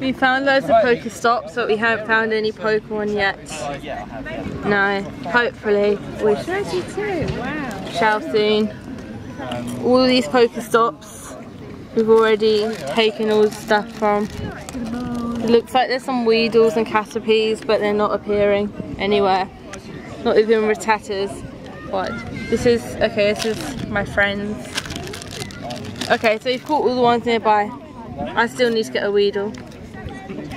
We found loads of Pokestops, but we haven't found any Pokemon yet. No, hopefully we shall soon. All these Pokestops, we've already taken all the stuff from. It looks like there's some Weedles and Caterpies, but they're not appearing anywhere. Not even Rattatas. What? This is, okay, this is my friends. Okay, so you've caught all the ones nearby. I still need to get a Weedle.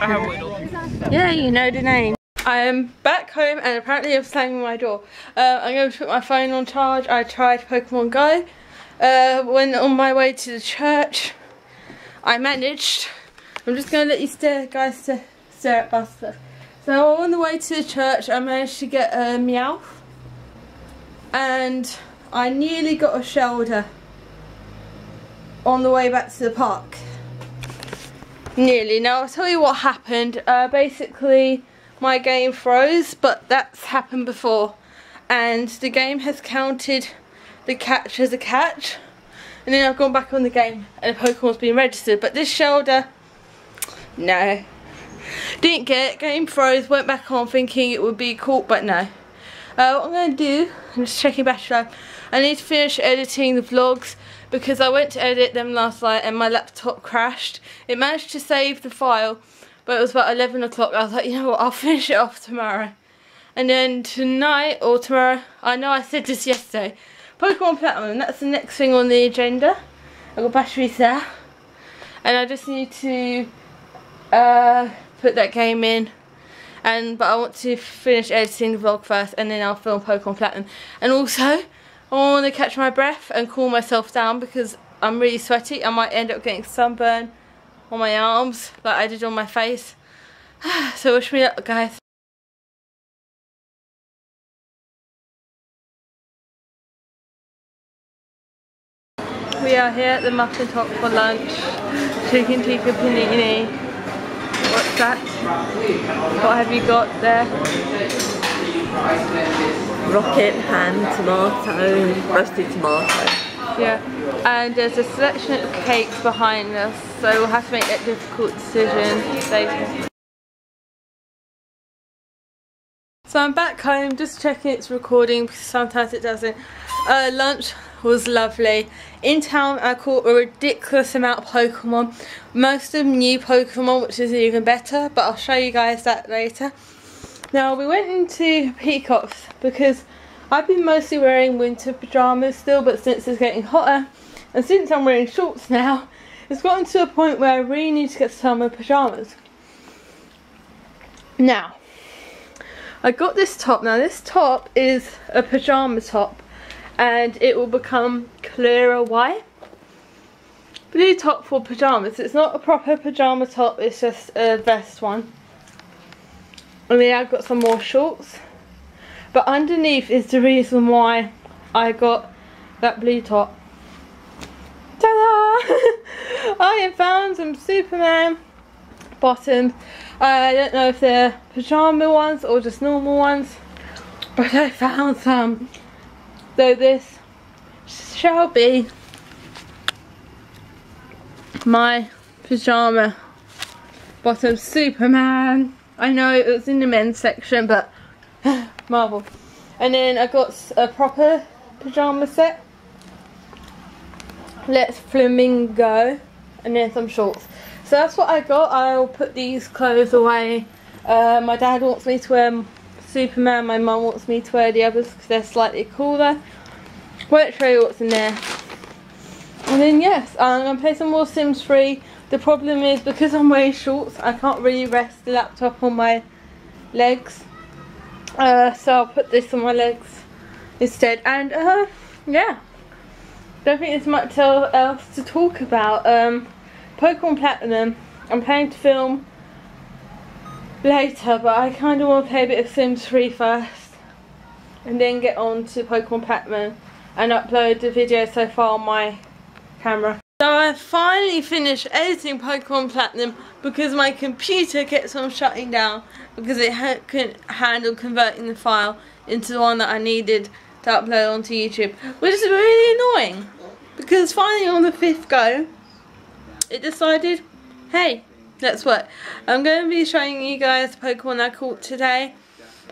I have a Weedle. Yeah, you know the name. I am back home and apparently I'm slamming my door. Uh, I'm going to put my phone on charge. I tried Pokemon Go. Uh, when on my way to the church, I managed. I'm just going to let you stare, guys stare, stare at Buster. So on the way to the church, I managed to get a Meowth. And I nearly got a Shellder on the way back to the park. Nearly. Now I'll tell you what happened. Uh, basically my game froze but that's happened before. And the game has counted the catch as a catch. And then I've gone back on the game and the Pokemon's been registered. But this Shellder, no. Didn't get it, game froze, went back on thinking it would be caught but no. Uh, what I'm going to do, I'm just checking battery life I need to finish editing the vlogs because I went to edit them last night and my laptop crashed it managed to save the file but it was about 11 o'clock. I was like, you know what, I'll finish it off tomorrow. And then tonight or tomorrow, I know I said this yesterday, Pokemon Platinum, that's the next thing on the agenda. I've got batteries there. And I just need to uh, put that game in. And But I want to finish editing the vlog first and then I'll film Pokemon Platinum. And also, I want to catch my breath and cool myself down because I'm really sweaty. I might end up getting sunburn on my arms like I did on my face. so wish me luck guys. We are here at the Muffin Top for lunch. Chicken tikka panini. What's that? What have you got there? Rocket, ham, tomato, roasted tomato. Yeah, and there's a selection of cakes behind us, so we'll have to make that difficult decision later. So I'm back home, just checking it's recording because sometimes it doesn't. Uh, lunch was lovely. In town I caught a ridiculous amount of Pokemon. Most of them new Pokemon which is even better but I'll show you guys that later. Now we went into Peacocks because I've been mostly wearing winter pyjamas still, but since it's getting hotter, and since I'm wearing shorts now, it's gotten to a point where I really need to get summer pyjamas. Now, I got this top. Now this top is a pyjama top, and it will become clearer white. Blue top for pyjamas. It's not a proper pyjama top, it's just a vest one. And then I've got some more shorts. But underneath is the reason why I got that blue top. Ta-da! I have found some Superman bottoms. I don't know if they're pyjama ones or just normal ones. But I found some. So this shall be my pyjama bottom Superman. I know it was in the men's section but Marvel. And then I got a proper pyjama set. Let's Flamingo. And then some shorts. So that's what I got. I'll put these clothes away. Uh, my dad wants me to wear Superman. My mum wants me to wear the others because they're slightly cooler. Won't show you what's in there. And then yes, I'm going to play some more Sims 3. The problem is because I'm wearing shorts, I can't really rest the laptop on my legs. Uh, so I'll put this on my legs instead. And uh, yeah, don't think there's much else to talk about. Um, Pokemon Platinum, I'm planning to film later, but I kind of want to play a bit of Sims 3 first. And then get on to Pokemon Platinum and upload the video so far on my camera. So I finally finished editing Pokemon Platinum because my computer kept on shutting down because it ha couldn't handle converting the file into the one that I needed to upload onto YouTube which is really annoying because finally on the fifth go it decided hey let's work. I'm going to be showing you guys the Pokemon I caught today.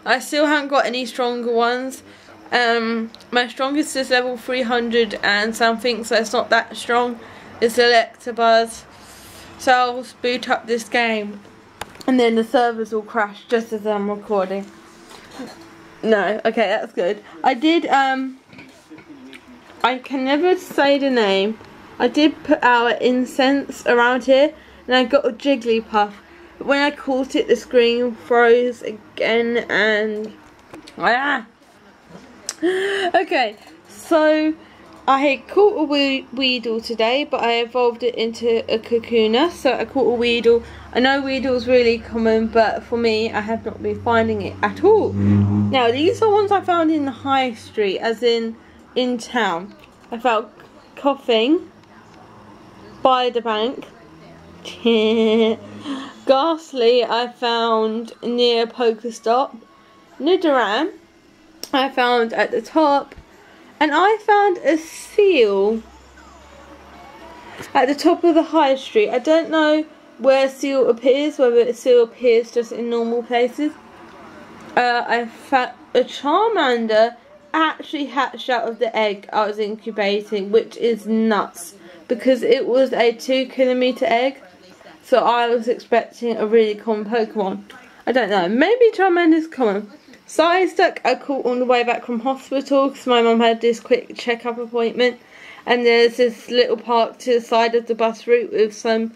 I still haven't got any stronger ones. Um, my strongest is level 300 and something, so it's not that strong. It's Electabuzz. So I'll boot up this game and then the servers will crash just as I'm recording. No, okay, that's good. I did, um, I can never say the name. I did put our incense around here and I got a Jigglypuff. But when I caught it, the screen froze again and... Ah! okay, so I caught a Weedle today, but I evolved it into a Kakuna. So I caught a Weedle. I know Weedle's really common, but for me, I have not been finding it at all. Mm-hmm. Now, these are ones I found in the high street, as in in town. I found Koffing by the bank. Gastly, I found near a Pokestop. Nidoran, I found at the top. And I found a Seel at the top of the high street. I don't know where Seel appears, whether a Seel appears just in normal places. Uh, I found a Charmander actually hatched out of the egg I was incubating, which is nuts because it was a two kilometer egg. So I was expecting a really common Pokemon. I don't know. Maybe Charmander's common. Psyduck I stuck a caught on the way back from hospital because my mum had this quick checkup appointment. And there's this little park to the side of the bus route with some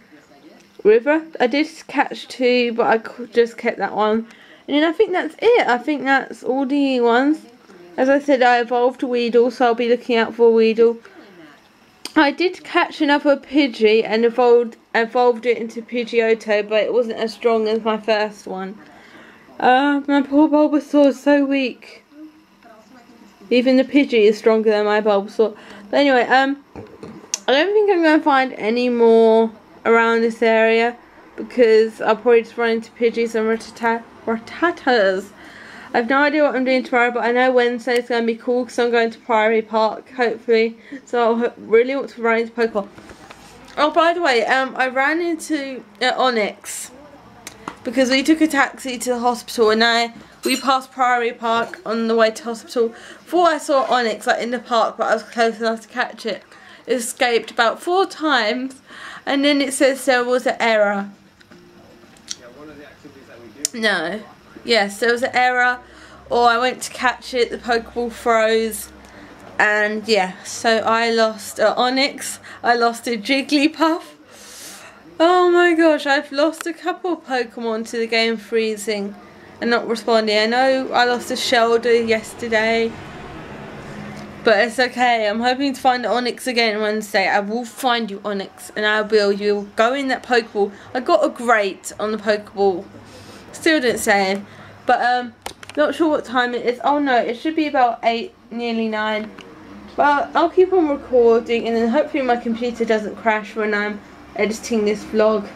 river. I did catch two, but I just kept that one. And then I think that's it. I think that's all the ones. As I said, I evolved a Weedle, so I'll be looking out for a Weedle. I did catch another Pidgey and evolved evolved it into Pidgeotto, but it wasn't as strong as my first one. Uh, my poor Bulbasaur is so weak. Even the Pidgey is stronger than my Bulbasaur. But anyway, um, I don't think I'm going to find any more around this area because I'll probably just run into Pidgeys and Rattata Rattatas. I have no idea what I'm doing tomorrow, but I know Wednesday is going to be cool because I'm going to Priory Park, hopefully. So I really want to run into Pokemon. Oh, by the way, um, I ran into uh, Onix because we took a taxi to the hospital and I we passed Priory Park on the way to hospital. Before I saw Onix like in the park, but I was close enough to catch it. It escaped about four times, and then it says there was an error. No. Yes, there was an error, or I went to catch it, the Pokeball froze, and yeah, so I lost uh, an Onix, I lost a Jigglypuff, Oh my gosh, I've lost a couple of Pokemon to the game freezing and not responding. I know I lost a Shellder yesterday, but it's okay. I'm hoping to find Onix again Wednesday. I will find you Onix, and I will. You'll go in that Pokeball. I got a great on the Pokeball. Still didn't say it. But um, not sure what time it is. Oh no, it should be about 8, nearly 9. But I'll keep on recording and then hopefully my computer doesn't crash when I'm editing this vlog.